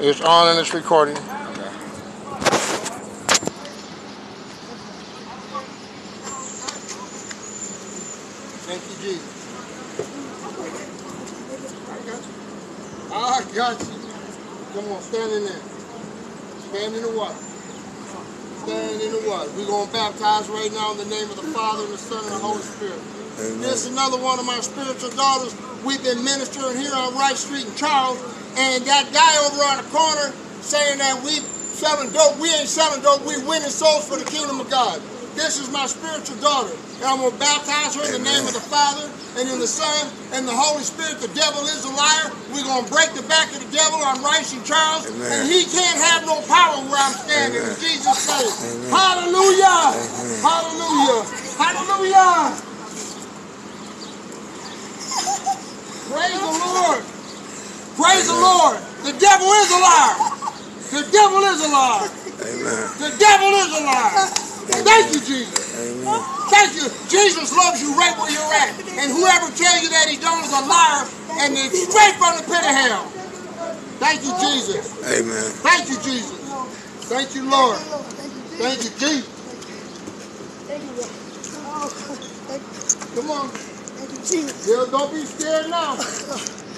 It's on and it's recording. Thank you, Jesus. I got you. Come on, stand in there. Stand in the water. Stand in the water. We're going to baptize right now in the name of the Father, and the Son, and the Holy Spirit. Amen. This is another one of my spiritual daughters. We've been ministering here on Wright Street in Charles, and that guy over on the corner saying that we selling dope. We ain't selling dope. We winning souls for the kingdom of God. This is my spiritual daughter, and I'm gonna baptize her in the name of the Father and in the Son and the Holy Spirit. The devil is a liar. We're gonna break the back of the devil on Rice and Charles, Amen. and he can't have no power where I'm standing. In Jesus' name. Amen. Hallelujah. Amen. Hallelujah. Hallelujah. Praise the Lord. Praise the Lord. The devil is a liar. The devil is a liar. Amen. The devil is a liar. Thank you, Jesus. Amen. Thank you. Jesus loves you right where you're at. And whoever tells you that he don't is a liar and it's straight from the pit of hell. Thank you, Jesus. Amen. Thank you, Jesus. Thank you, Lord. Thank you, Jesus. Come on. Thank you, Jesus. Yeah, don't be scared now.